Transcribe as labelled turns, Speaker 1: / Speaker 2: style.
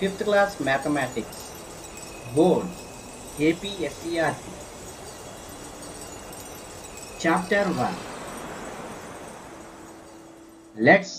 Speaker 1: fifth class mathematics board A P S C R P